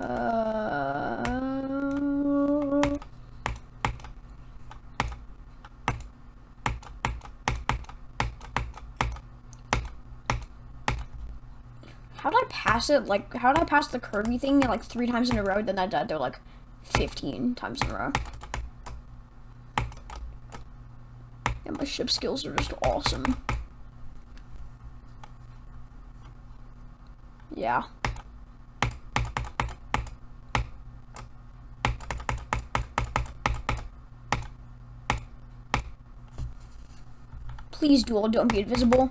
Uh, how did I pass it? Like, how did I pass the Kirby thing like three times in a row? Then I died there like 15 times in a row. And my ship skills are just awesome. Yeah. Please, Dual, don't be invisible.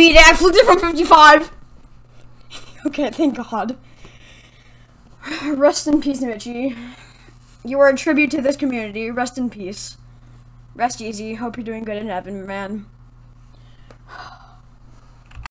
I flipped it from 55. okay, thank God. Rest in peace, Michi. You are a tribute to this community. Rest in peace. Rest easy. Hope you're doing good in heaven, man.